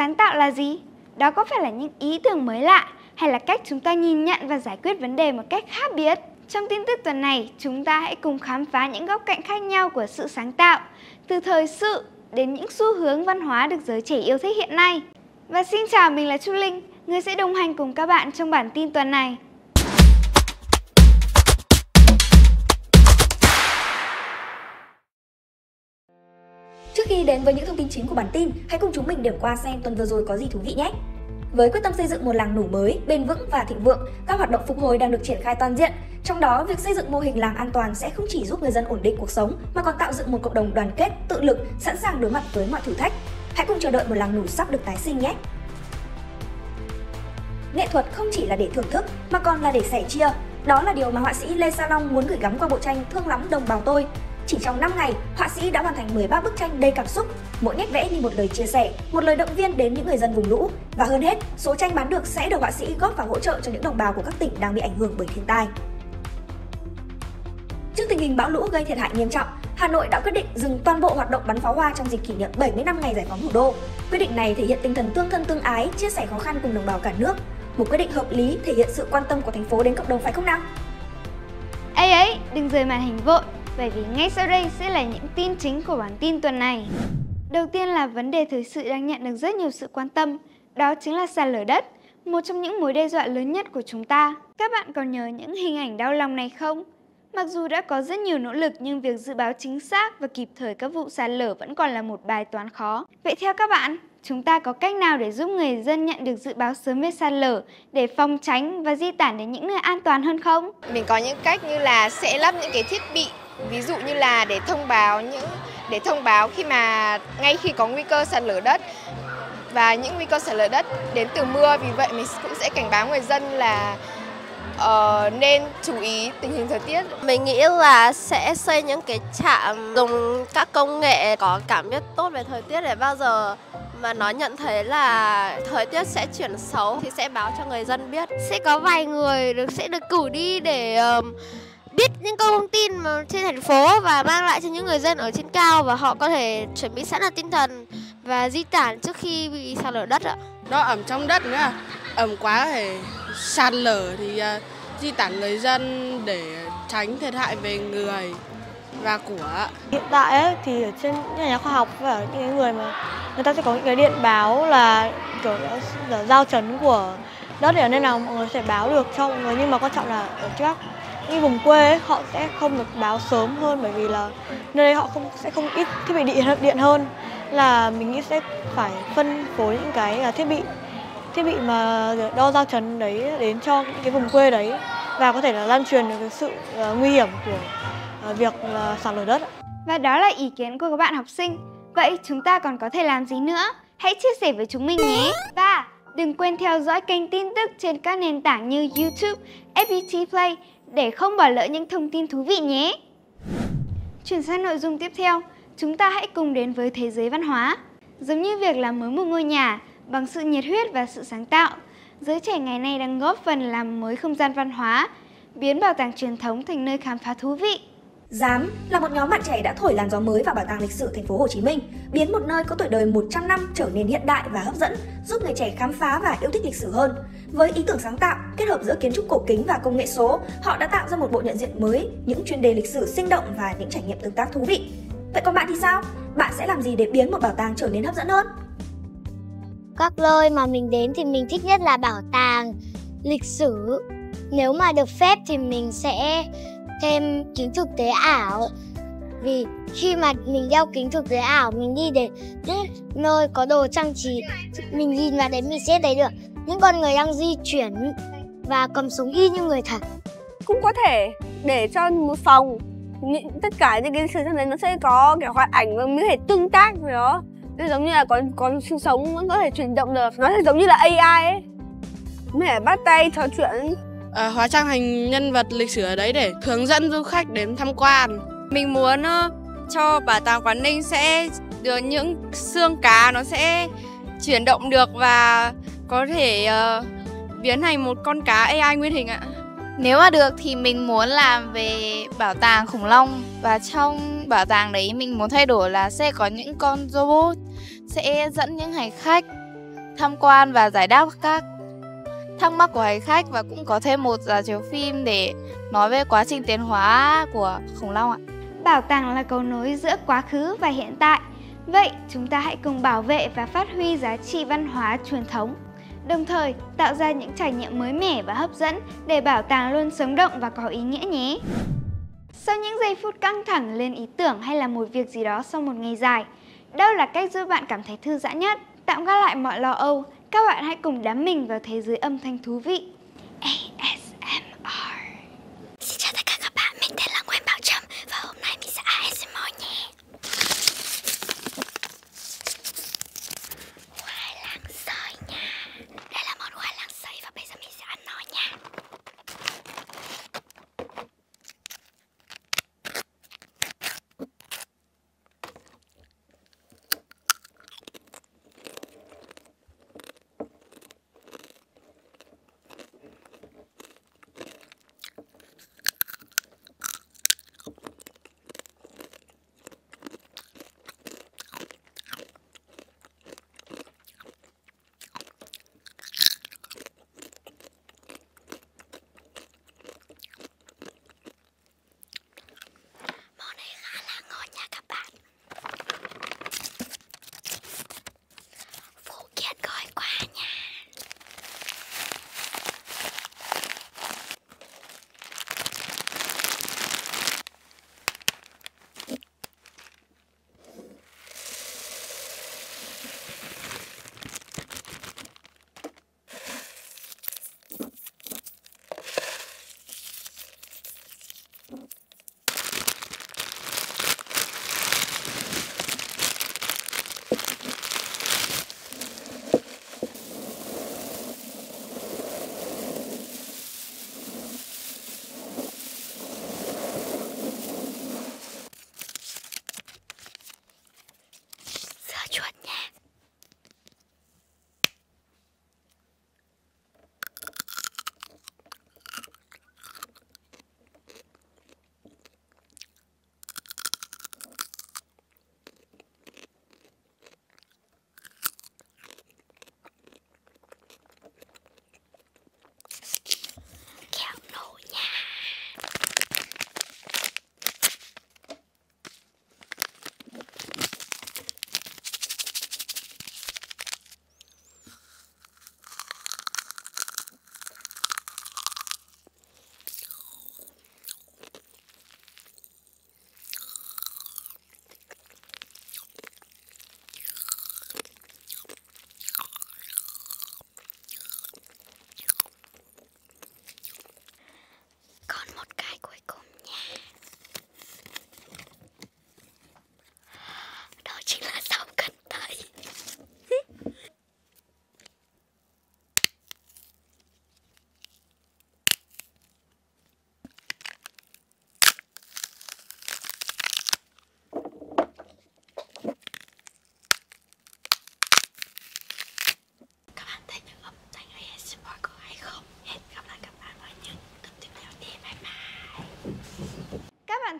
Sáng tạo là gì? Đó có phải là những ý tưởng mới lạ hay là cách chúng ta nhìn nhận và giải quyết vấn đề một cách khác biệt? Trong tin tức tuần này, chúng ta hãy cùng khám phá những góc cạnh khác nhau của sự sáng tạo, từ thời sự đến những xu hướng văn hóa được giới trẻ yêu thích hiện nay. Và xin chào, mình là Chu Linh, người sẽ đồng hành cùng các bạn trong bản tin tuần này. Trước khi đến với những thông tin chính của bản tin, hãy cùng chúng mình điểm qua xem tuần vừa rồi có gì thú vị nhé. Với quyết tâm xây dựng một làng nổ mới, bền vững và thịnh vượng, các hoạt động phục hồi đang được triển khai toàn diện. Trong đó, việc xây dựng mô hình làng an toàn sẽ không chỉ giúp người dân ổn định cuộc sống, mà còn tạo dựng một cộng đồng đoàn kết, tự lực, sẵn sàng đối mặt với mọi thử thách. Hãy cùng chờ đợi một làng nổ sắp được tái sinh nhé! Nghệ thuật không chỉ là để thưởng thức, mà còn là để sẻ chia. Đó là điều mà họa sĩ Lê Sa Long muốn gửi gắm qua bộ tranh Thương lắm đồng bào tôi, chỉ trong 5 ngày, họa sĩ đã hoàn thành 13 bức tranh đầy cảm xúc, mỗi nét vẽ như một lời chia sẻ, một lời động viên đến những người dân vùng lũ. Và hơn hết, số tranh bán được sẽ được họa sĩ góp vào hỗ trợ cho những đồng bào của các tỉnh đang bị ảnh hưởng bởi thiên tai. Trước tình hình bão lũ gây thiệt hại nghiêm trọng, Hà Nội đã quyết định dừng toàn bộ hoạt động bắn pháo hoa trong dịp kỷ niệm 70 năm ngày giải phóng thủ đô. Quyết định này thể hiện tinh thần tương thân tương ái, chia sẻ khó khăn cùng đồng bào cả nước. Một quyết định hợp lý thể hiện sự quan tâm của thành phố đến cộng đồng phải không nào? Ê ấy, đừng rời màn hình vội, bởi vì ngay sau đây sẽ là những tin chính của bản tin tuần này. Đầu tiên là vấn đề thời sự đang nhận được rất nhiều sự quan tâm, đó chính là sạt lở đất, một trong những mối đe dọa lớn nhất của chúng ta. Các bạn còn nhớ những hình ảnh đau lòng này không? Mặc dù đã có rất nhiều nỗ lực nhưng việc dự báo chính xác và kịp thời các vụ sạt lở vẫn còn là một bài toán khó. Vậy theo các bạn, chúng ta có cách nào để giúp người dân nhận được dự báo sớm về sạt lở để phòng tránh và di tản đến những nơi an toàn hơn không? Mình có những cách như là sẽ lắp những cái thiết bị ví dụ như là để thông báo những để thông báo khi mà ngay khi có nguy cơ sạt lở đất và những nguy cơ sạt lở đất đến từ mưa vì vậy mình cũng sẽ cảnh báo người dân là uh, nên chú ý tình hình thời tiết. Mình nghĩ là sẽ xây những cái trạm dùng các công nghệ có cảm biết tốt về thời tiết để bao giờ mà nó nhận thấy là thời tiết sẽ chuyển xấu thì sẽ báo cho người dân biết. Sẽ có vài người được sẽ được cử đi để uh, biết những câu thông tin mà trên thành phố và mang lại cho những người dân ở trên cao và họ có thể chuẩn bị sẵn là tinh thần và di tản trước khi bị sạt lở đất ạ. Nó ẩm trong đất nữa, ẩm quá thì sạt lở thì uh, di tản người dân để tránh thiệt hại về người và của. Hiện tại ấy, thì ở trên những nhà khoa học và những người mà người ta sẽ có những cái điện báo là kiểu là giao chấn của đất để nên nào mọi người sẽ báo được cho mọi người nhưng mà quan trọng là ở trước những vùng quê ấy, họ sẽ không được báo sớm hơn bởi vì là nơi đây họ không sẽ không ít thiết bị điện điện hơn là mình nghĩ sẽ phải phân phối những cái là thiết bị thiết bị mà đo giao chấn đấy đến cho những cái vùng quê đấy và có thể là lan truyền được cái sự uh, nguy hiểm của uh, việc uh, sạt lở đất. Và đó là ý kiến của các bạn học sinh. Vậy chúng ta còn có thể làm gì nữa? Hãy chia sẻ với chúng mình nhé. Và đừng quên theo dõi kênh tin tức trên các nền tảng như YouTube, FPT Play để không bỏ lỡ những thông tin thú vị nhé. Chuyển sang nội dung tiếp theo, chúng ta hãy cùng đến với thế giới văn hóa. Giống như việc làm mới một ngôi nhà bằng sự nhiệt huyết và sự sáng tạo, giới trẻ ngày nay đang góp phần làm mới không gian văn hóa, biến bảo tàng truyền thống thành nơi khám phá thú vị. Dám là một nhóm bạn trẻ đã thổi làn gió mới vào bảo tàng lịch sử thành phố Hồ Chí Minh, biến một nơi có tuổi đời 100 năm trở nên hiện đại và hấp dẫn, giúp người trẻ khám phá và yêu thích lịch sử hơn. Với ý tưởng sáng tạo, kết hợp giữa kiến trúc cổ kính và công nghệ số, họ đã tạo ra một bộ nhận diện mới, những chuyên đề lịch sử sinh động và những trải nghiệm tương tác thú vị. Vậy còn bạn thì sao? Bạn sẽ làm gì để biến một bảo tàng trở nên hấp dẫn hơn? Các nơi mà mình đến thì mình thích nhất là bảo tàng, lịch sử. Nếu mà được phép thì mình sẽ thêm kính thực tế ảo. Vì khi mà mình đeo kính thực tế ảo mình đi đến những nơi có đồ trang trí mình nhìn vào đấy mình sẽ thấy được những con người đang di chuyển và cầm súng y như người thật. Cũng có thể để cho một phòng những, tất cả những cái sự trong đấy nó sẽ có kiểu hoạt ảnh và mới thể tương tác với nó. Nó giống như là có có sinh sống vẫn có thể chuyển động được. Nó sẽ giống như là AI ấy. Mới thể bắt tay trò chuyện à, hóa trang thành nhân vật lịch sử ở đấy để hướng dẫn du khách đến tham quan. Mình muốn uh, cho bảo tàng Quảng Ninh sẽ được những xương cá nó sẽ chuyển động được và có thể uh, biến thành một con cá AI nguyên hình ạ. Nếu mà được thì mình muốn làm về bảo tàng khủng long và trong bảo tàng đấy mình muốn thay đổi là sẽ có những con robot sẽ dẫn những hành khách tham quan và giải đáp các thắc mắc của hành khách và cũng có thêm một giả chiếu phim để nói về quá trình tiến hóa của khủng long ạ. Bảo tàng là cầu nối giữa quá khứ và hiện tại. Vậy chúng ta hãy cùng bảo vệ và phát huy giá trị văn hóa truyền thống, đồng thời tạo ra những trải nghiệm mới mẻ và hấp dẫn để bảo tàng luôn sống động và có ý nghĩa nhé. Sau những giây phút căng thẳng lên ý tưởng hay là một việc gì đó sau một ngày dài, đâu là cách giúp bạn cảm thấy thư giãn nhất? Tạm gác lại mọi lo âu, các bạn hãy cùng đắm mình vào thế giới âm thanh thú vị.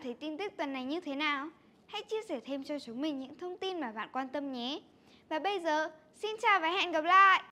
Thấy tin tức tuần này như thế nào? Hãy chia sẻ thêm cho chúng mình những thông tin mà bạn quan tâm nhé. Và bây giờ, xin chào và hẹn gặp lại!